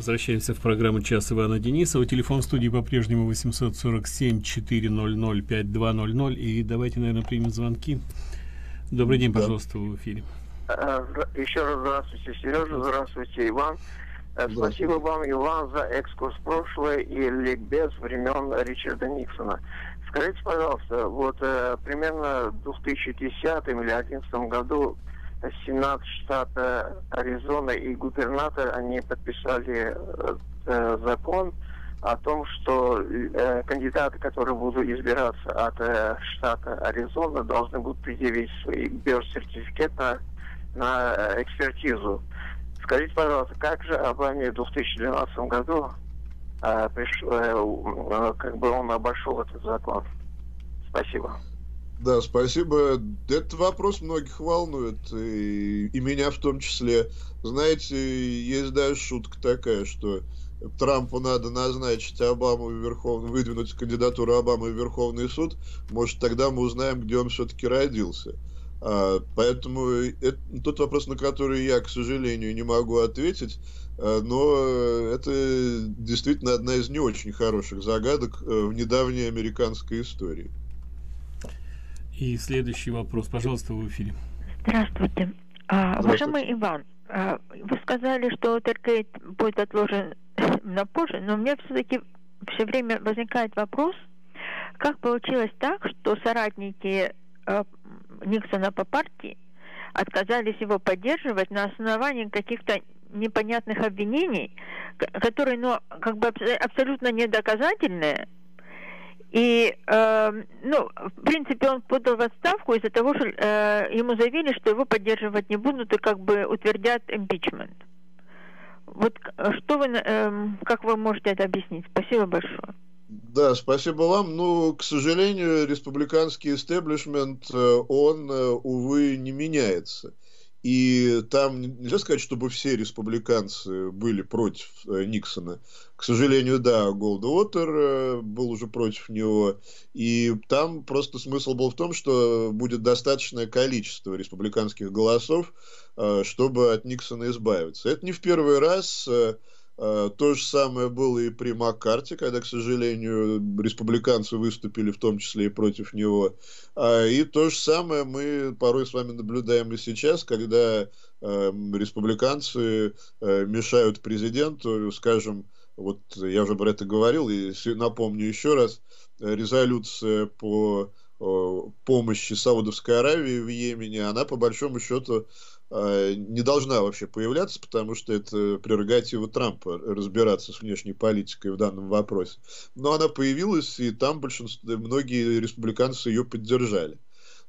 Возвращаемся в программу «Час Ивана Денисова». Телефон студии по-прежнему 847-400-5200. И давайте, наверное, примем звонки. Добрый день, пожалуйста, в эфире. Э, еще раз здравствуйте, Сережа. Здравствуйте, Иван. Э, спасибо вам, Иван, за экскурс в прошлое и ликбез времен Ричарда Никсона. Скажите, пожалуйста, вот э, примерно в 2010 или 2011 году Сенат штата Аризона и губернатор, они подписали э, э, закон о том, что э, кандидаты, которые будут избираться от э, штата Аризона, должны будут предъявить свои бирж-сертификат на, на э, экспертизу. Скажите, пожалуйста, как же Обаме в 2012 году э, приш, э, как бы он обошел этот закон? Спасибо. Да, спасибо. Этот вопрос многих волнует, и, и меня в том числе. Знаете, есть даже шутка такая, что Трампу надо назначить Обаму в Верховный, выдвинуть кандидатуру Обамы в Верховный суд, может, тогда мы узнаем, где он все-таки родился. А, поэтому это тот вопрос, на который я, к сожалению, не могу ответить, а, но это действительно одна из не очень хороших загадок э, в недавней американской истории. И следующий вопрос, пожалуйста, в эфире. Здравствуйте. А, уважаемый Иван, а, вы сказали, что Тергейт будет отложен на позже, но у меня все-таки все время возникает вопрос, как получилось так, что соратники а, Никсона по партии отказались его поддерживать на основании каких-то непонятных обвинений, которые, ну, как бы абсолютно недоказательные, и, э, ну, в принципе, он подал в отставку из-за того, что э, ему заявили, что его поддерживать не будут и как бы утвердят импичмент. Вот что вы, э, как вы можете это объяснить? Спасибо большое. Да, спасибо вам. Ну, к сожалению, республиканский истеблишмент, э, он, э, увы, не меняется. И там нельзя сказать, чтобы все республиканцы были против э, Никсона. К сожалению, да, Голдуотер э, был уже против него. И там просто смысл был в том, что будет достаточное количество республиканских голосов, э, чтобы от Никсона избавиться. Это не в первый раз. А, то же самое было и при Маккарте, когда, к сожалению, республиканцы выступили в том числе и против него. А, и то же самое мы порой с вами наблюдаем и сейчас, когда республиканцы э, мешают президенту, скажем, вот я уже про это говорил, и напомню еще раз, резолюция по помощи Саудовской Аравии в Йемене, она по большому счету не должна вообще появляться, потому что это прерогатива Трампа разбираться с внешней политикой в данном вопросе. Но она появилась, и там большинство, многие республиканцы ее поддержали.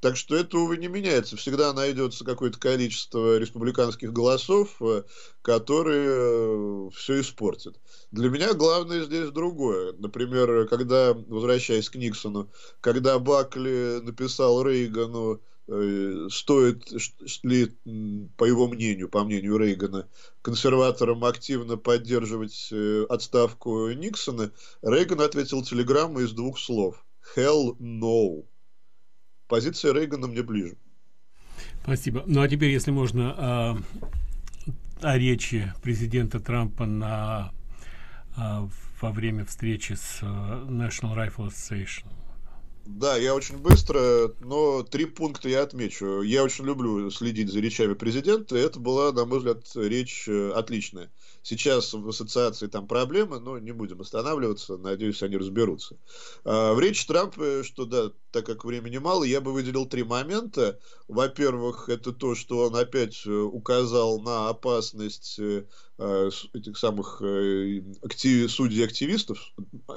Так что это, увы, не меняется. Всегда найдется какое-то количество республиканских голосов, э, которые э, все испортят. Для меня главное здесь другое. Например, когда, возвращаясь к Никсону, когда Бакли написал Рейгану Э, стоит ли, по его мнению, по мнению Рейгана, консерваторам активно поддерживать э, отставку Никсона, Рейган ответил телеграммой из двух слов. Hell no. Позиция Рейгана мне ближе. Спасибо. Ну а теперь, если можно, о, о речи президента Трампа на, во время встречи с э, National Rifle Association. Да, я очень быстро, но три пункта я отмечу. Я очень люблю следить за речами президента. Это была, на мой взгляд, речь э, отличная. Сейчас в ассоциации там проблемы, но не будем останавливаться. Надеюсь, они разберутся. А, в речи Трампа, что да, так как времени мало, я бы выделил три момента. Во-первых, это то, что он опять э, указал на опасность э, Э, этих самых актив, судей-активистов,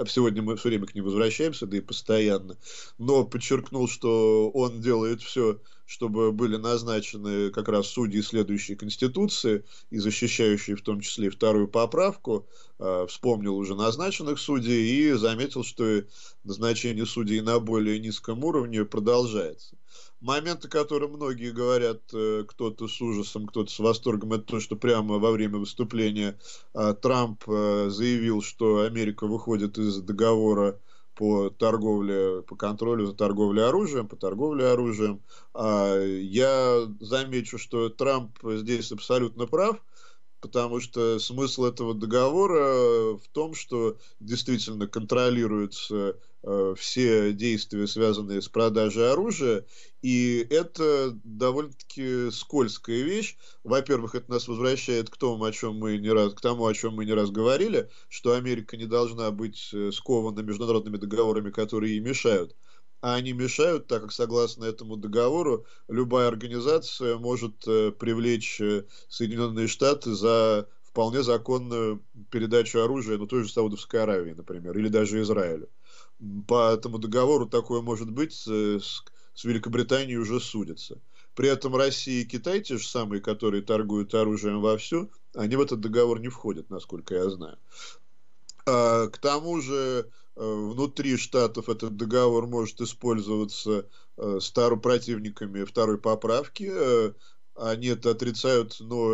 сегодня мы все время к ним возвращаемся, да и постоянно, но подчеркнул, что он делает все, чтобы были назначены как раз судьи, следующей Конституции и защищающие в том числе вторую поправку, э, вспомнил уже назначенных судей и заметил, что назначение судей на более низком уровне продолжается. Моменты, которые многие говорят, э, кто-то с ужасом, кто-то с восторгом, это то, что прямо во время выступления э, Трамп э, заявил, что Америка выходит из договора по торговле, по контролю за торговлей оружием, по торговле оружием. А я замечу, что Трамп здесь абсолютно прав. потому что смысл этого договора в том, что действительно контролируются э, все действия, связанные с продажей оружия, и это довольно-таки скользкая вещь. Во-первых, это нас возвращает к тому, о чем мы не раз, к тому, о чем мы не раз говорили, что Америка не должна быть э, скована международными договорами, которые ей мешают а они мешают, так как согласно этому договору любая организация может э, привлечь э, Соединенные Штаты за вполне законную передачу оружия, ну, той же Саудовской Аравии, например, или даже Израилю. По этому договору такое может быть, э, с, с Великобританией уже судятся. При этом Россия и Китай, те же самые, которые торгуют оружием вовсю, они в этот договор не входят, насколько я знаю. А, к тому же Э, внутри штатов этот договор может использоваться э, противниками второй поправки. Э, они это отрицают, но,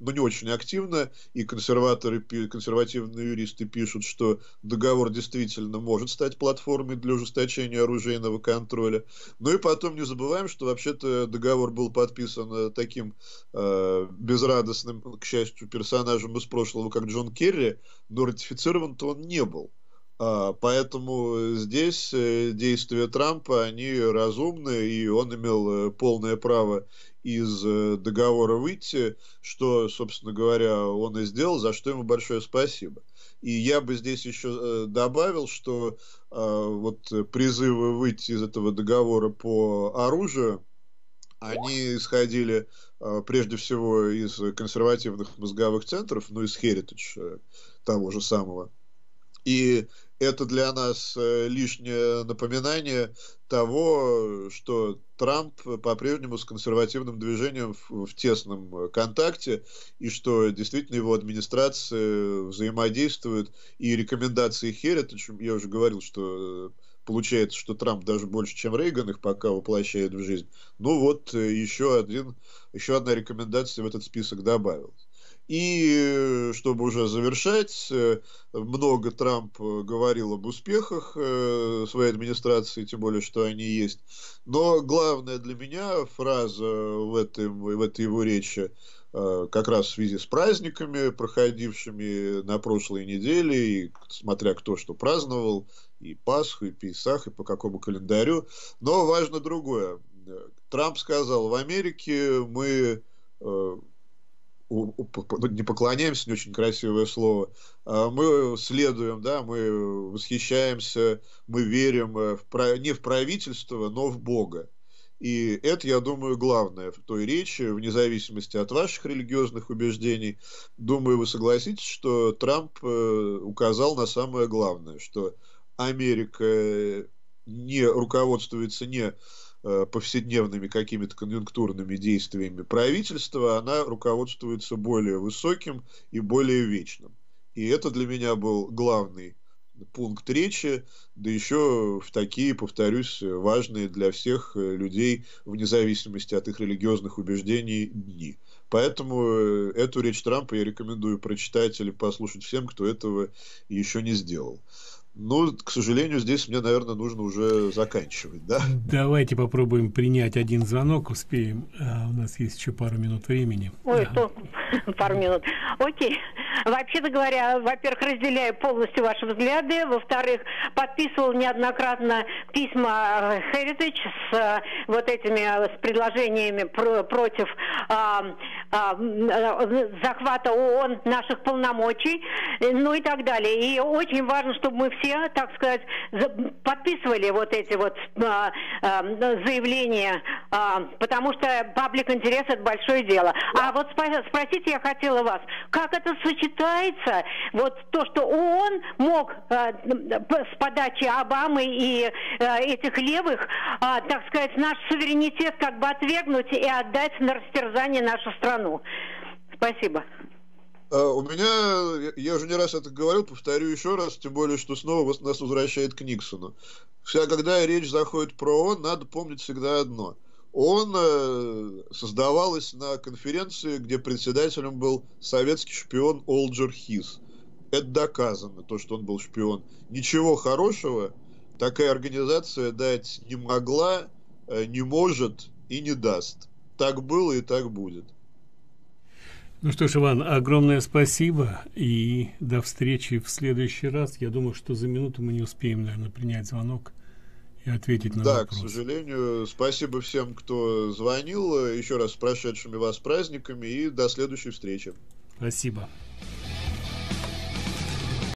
но не очень активно, и консерваторы, консервативные юристы пишут, что договор действительно может стать платформой для ужесточения оружейного контроля. Ну и потом не забываем, что вообще-то договор был подписан таким э, безрадостным, к счастью, персонажем из прошлого, как Джон Керри, но ратифицирован-то он не был. А, поэтому здесь э, действия Трампа, они разумны, и он имел э, полное право из э, договора выйти, что, собственно говоря, он и сделал, за что ему большое спасибо. И я бы здесь еще добавил, что вот призывы выйти из этого договора по оружию, они исходили прежде всего из консервативных мозговых центров, ну, из Heritage того же самого. И это для нас э, лишнее напоминание того, что Трамп по-прежнему с консервативным движением в, в тесном контакте, и что действительно его администрация взаимодействует, и рекомендации Heritage, я уже говорил, что э, получается, что Трамп даже больше, чем Рейган их пока воплощает в жизнь. Ну вот э, еще, один, еще одна рекомендация в этот список добавилась. И э, чтобы уже завершать, э, много Трамп э, говорил об успехах своей администрации, тем более, что они есть. Но главная для меня фраза в, этом, в этой его речи как раз в связи с праздниками, проходившими на прошлой неделе, и смотря кто что праздновал, и Пасху, и Песах, и по какому календарю. Но важно другое. Трамп сказал, в Америке мы не поклоняемся, не очень красивое слово, а мы следуем, да, мы восхищаемся, мы верим э, в, не в правительство, но в Бога. И это, я думаю, главное в той речи, вне зависимости от ваших религиозных убеждений. Думаю, вы согласитесь, что Трамп э, указал на самое главное, что Америка не руководствуется не повседневными какими-то конъюнктурными действиями правительства, она руководствуется более высоким и более вечным. И это для меня был главный пункт речи, да еще в такие, повторюсь, важные для всех людей, вне зависимости от их религиозных убеждений, дни. Поэтому э, эту речь Трампа я рекомендую прочитать или послушать всем, кто этого еще не сделал. Ну, к сожалению, здесь мне, наверное, нужно уже заканчивать, да? Давайте попробуем принять один звонок, успеем. А, у нас есть еще пару минут времени. Ой, да. пару минут. Окей. Вообще-то говоря, во-первых, разделяю полностью ваши взгляды. Во-вторых, подписывал неоднократно письма э, Heritage с э, вот этими, э, с предложениями про, против а, а, захвата ООН наших полномочий, ну и так далее. И очень важно, чтобы мы все, так сказать, подписывали вот эти вот а, а, заявления, а, потому что паблик интерес это большое дело. А вот спросить я хотела вас, как это сочетается, вот то, что ООН мог а, с подачи Обамы и а, этих левых, а, так сказать, наш суверенитет как бы отвергнуть и отдать на растерзание нашу страну. Спасибо. А, у меня, я уже не раз это говорил, повторю еще раз, тем более, что снова нас возвращает к Никсону. Вся, когда речь заходит про ООН, надо помнить всегда одно. ООН э, создавалась на конференции, где председателем был советский шпион Олджер Хис. Это доказано, то, что он был шпион. Ничего хорошего такая организация дать не могла, э, не может и не даст. Так было и так будет. Ну что ж, Иван, огромное спасибо и до встречи в следующий раз. Я думаю, что за минуту мы не успеем, наверное, принять звонок и ответить на да, вопрос. Да, к сожалению. Спасибо всем, кто звонил. Еще раз с прошедшими вас праздниками и до следующей встречи. Спасибо.